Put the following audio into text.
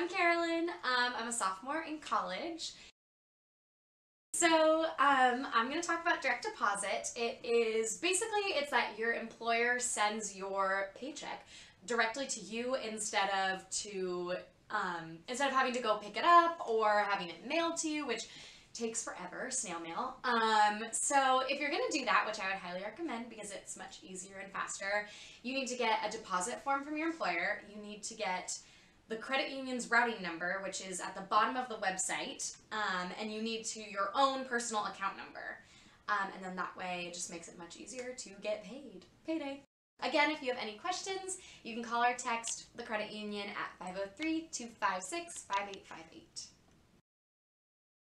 I'm Carolyn. Um, I'm a sophomore in college. So um, I'm going to talk about direct deposit. It is basically it's that your employer sends your paycheck directly to you instead of to um, instead of having to go pick it up or having it mailed to you, which takes forever, snail mail. Um, so if you're going to do that, which I would highly recommend because it's much easier and faster, you need to get a deposit form from your employer. You need to get the credit union's routing number, which is at the bottom of the website, um, and you need to your own personal account number. Um, and then that way it just makes it much easier to get paid. Payday. Again, if you have any questions, you can call or text the credit union at 503 256 5858.